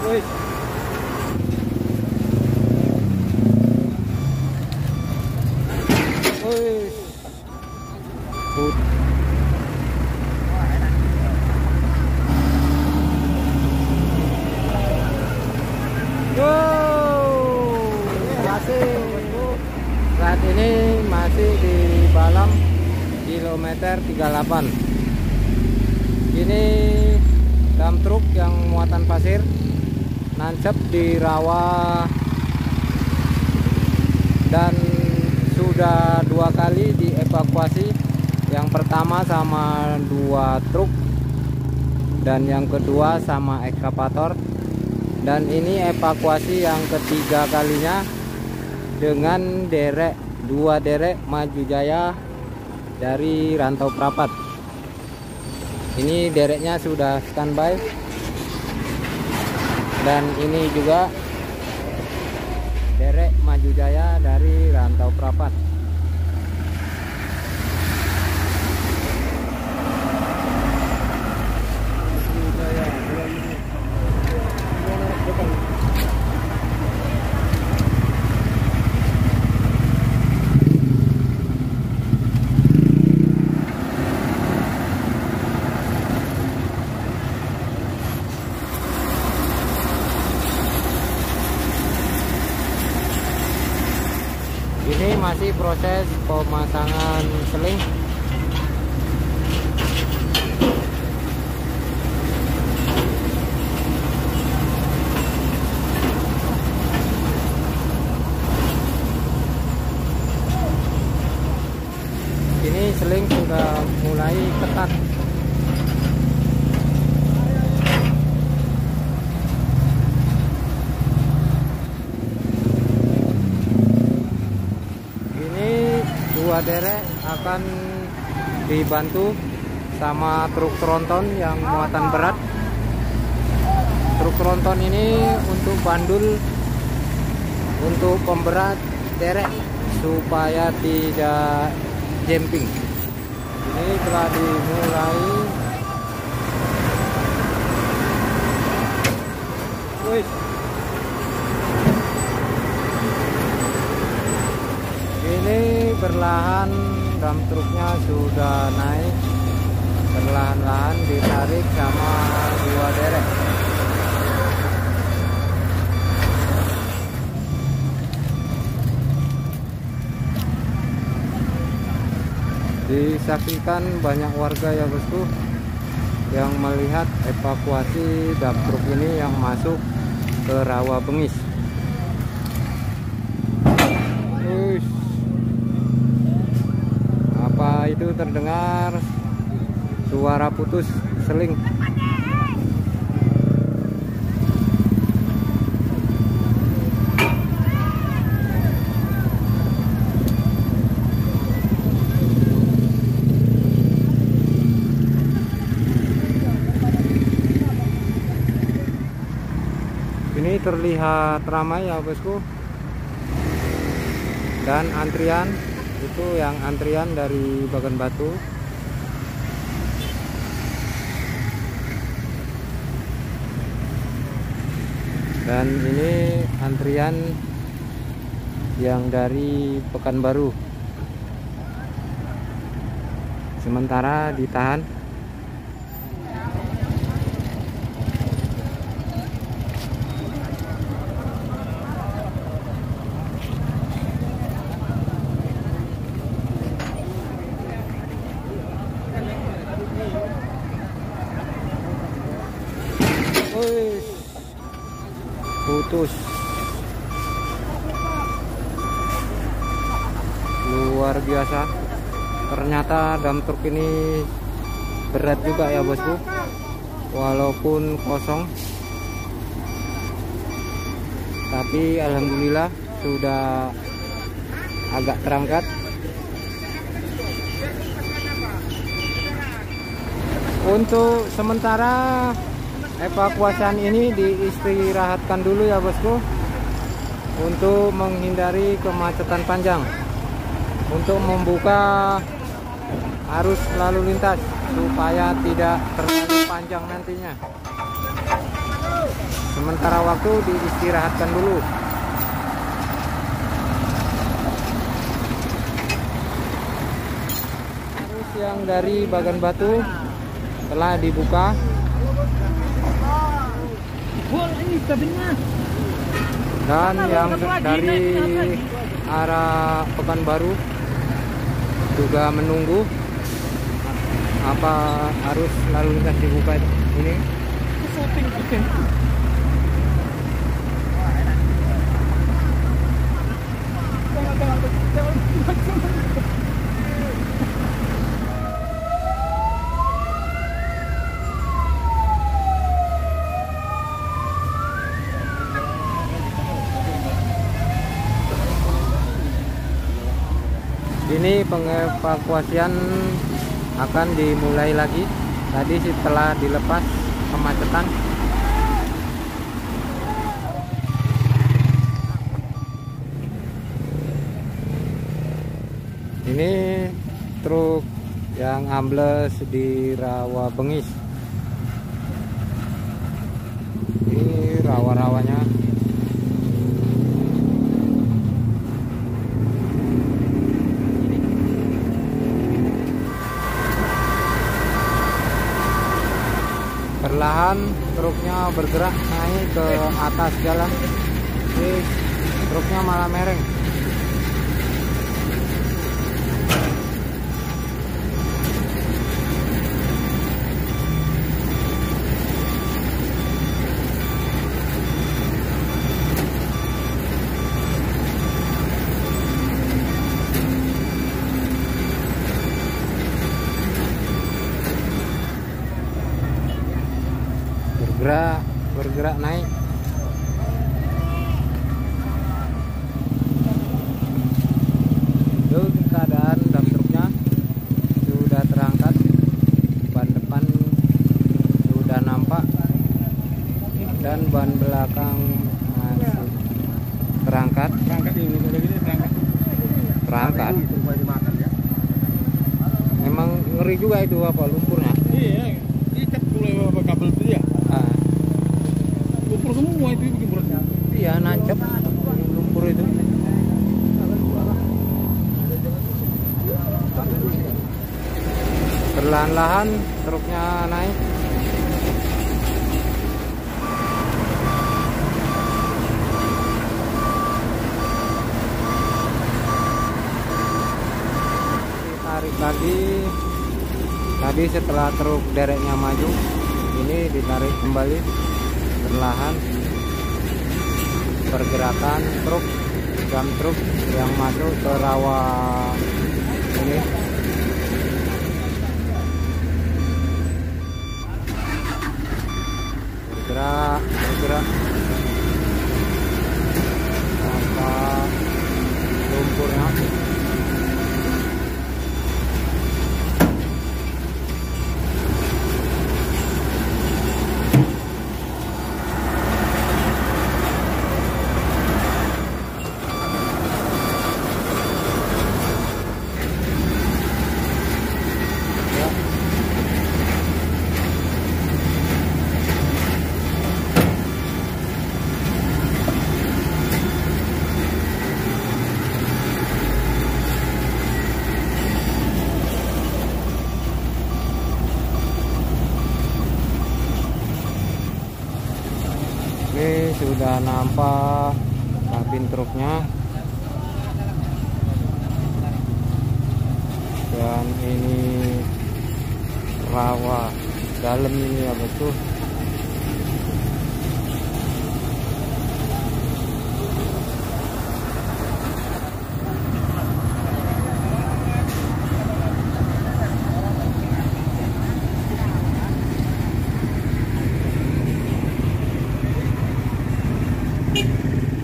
Wih. Wih. Put. Wow, masih saat ini masih di Balam kilometer 38 ini dam truk yang muatan pasir nancep di rawa dan sudah dua kali dievakuasi. Yang pertama sama dua truk. Dan yang kedua sama ekskavator dan ini evakuasi yang ketiga kalinya dengan derek dua derek maju jaya dari rantau perapat ini dereknya sudah standby dan ini juga derek maju jaya dari rantau perapat ini masih proses pemasangan seling ini seling sudah mulai ketat ini derek akan dibantu sama truk tronton yang muatan berat. Truk tronton ini untuk bandul untuk pemberat derek supaya tidak jumping ini telah dimulai. Wih. Ini berlahan dam truknya sudah naik. Perlahan-lahan ditarik sama dua derek. Disaksikan banyak warga ya bosku yang melihat evakuasi dam truk ini yang masuk ke rawa bengis Uish. apa itu terdengar suara putus seling. Ini terlihat ramai ya bosku. Dan antrian itu yang antrian dari Bagan Batu. Dan ini antrian yang dari Pekanbaru. Sementara ditahan Wih, putus luar biasa ternyata dam truk ini berat juga ya bosku. Walaupun kosong. Tapi alhamdulillah sudah agak terangkat. Untuk sementara evakuasian ini diistirahatkan dulu ya bosku. Untuk menghindari kemacetan panjang. Untuk membuka arus lalu lintas supaya tidak terlalu panjang nantinya. Sementara waktu diistirahatkan dulu. Arus yang dari Bagan Batu telah dibuka. Dan yang dari arah Pekanbaru juga menunggu apa arus lalu lintas dibuka ini? Ini pengevakuasian akan dimulai lagi. Tadi setelah dilepas kemacetan. Ini truk yang ambles di rawa bengis. Ini rawa-rawanya perlahan truknya bergerak naik ke atas jalan. Jadi, truknya malah mereng bergerak bergerak naik itu keadaan dam truknya sudah terangkat ban depan sudah nampak dan ban belakang masih terangkat Berangkat ini, udah gini berangkat. terangkat memang ngeri juga itu apa lumpurnya? Iya, ikat mulai apa kabel itu ya. ah, Lumpur semua itu bikin beratnya. iya nancep lumpur itu. Perlahan-lahan truknya naik ditarik lagi. Tadi setelah truk dereknya maju ini ditarik kembali perlahan. Pergerakan truk jam truk yang masuk ke rawa ini. Bergerak bergerak tanpa lumpurnya ya Ini sudah nampak kabin truknya. Dan ini rawa. Dalam ini ya betul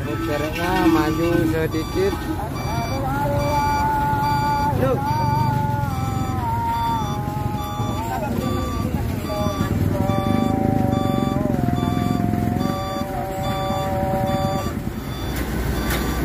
Truk dereknya maju sedikit Yuk.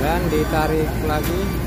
dan ditarik lagi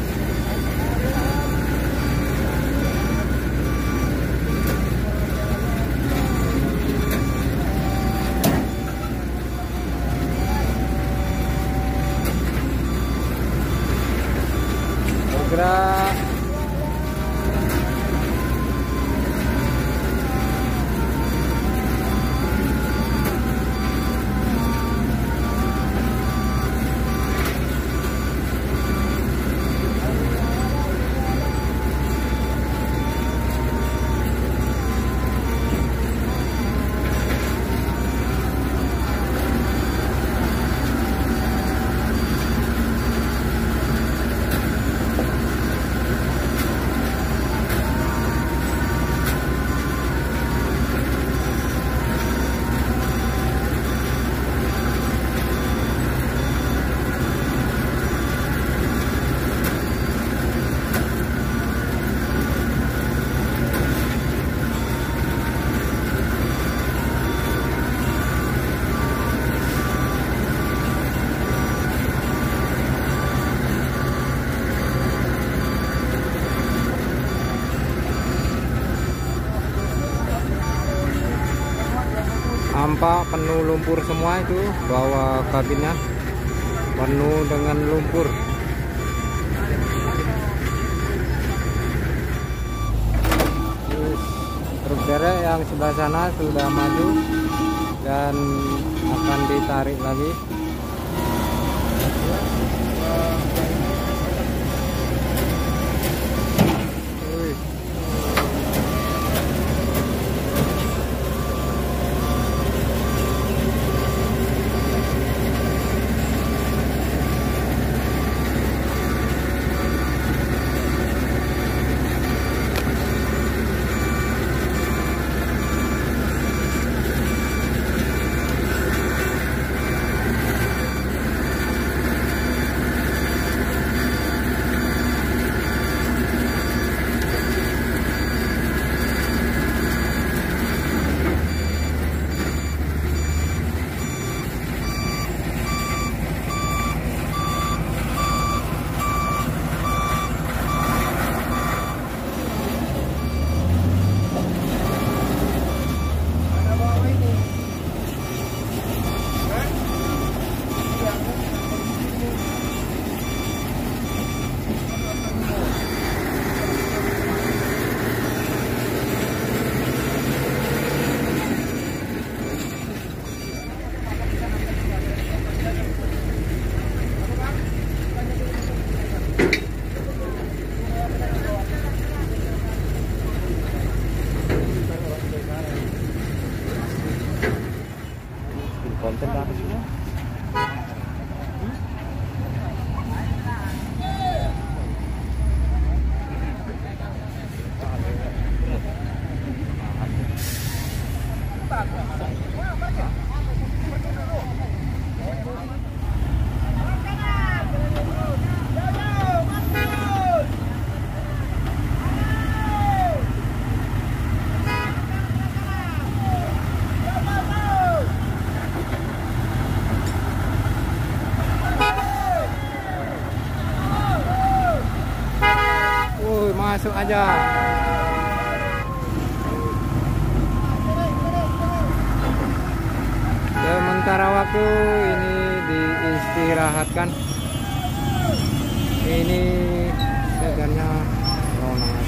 nampak penuh lumpur semua itu bawah kabinnya penuh dengan lumpur. Terus derek yang sebelah sana sudah maju dan akan ditarik lagi Masuk aja. Sementara waktu ini diistirahatkan. Ini sebenarnya Ronald.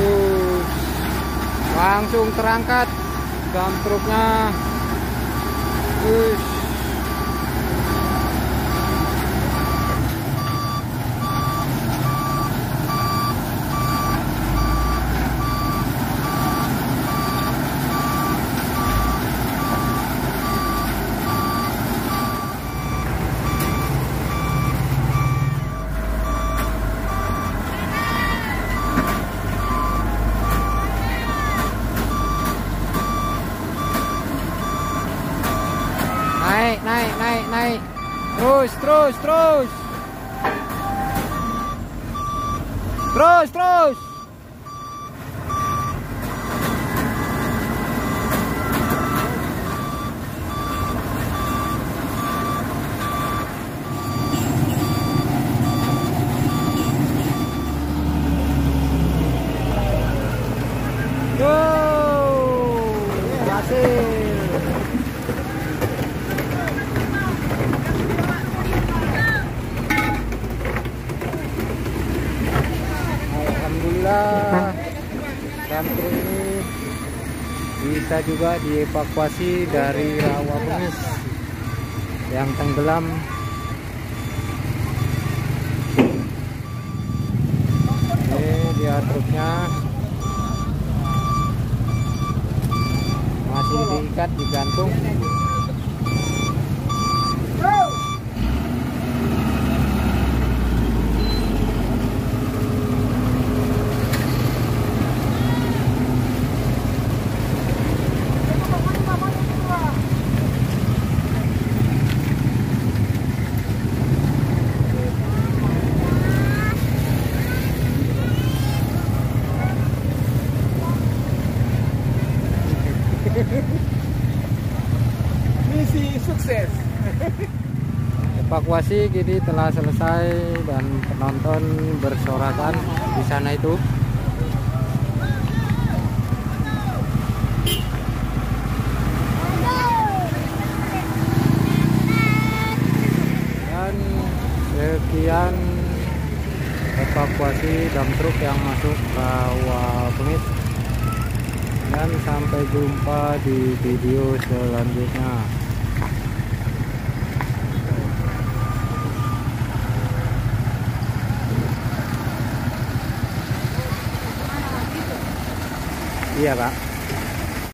Uh, langsung terangkat dump truknya Ush. Naik naik naik naik. Terus terus terus. Terus terus Dan truk ini bisa juga dievakuasi dari rawa bengis yang tenggelam. Ini dia truknya. Masih diikat digantung evakuasi kini telah selesai dan penonton bersorakan di sana itu. Dan sekian evakuasi dam truk yang masuk rawa bengis dan sampai jumpa di video selanjutnya iya pak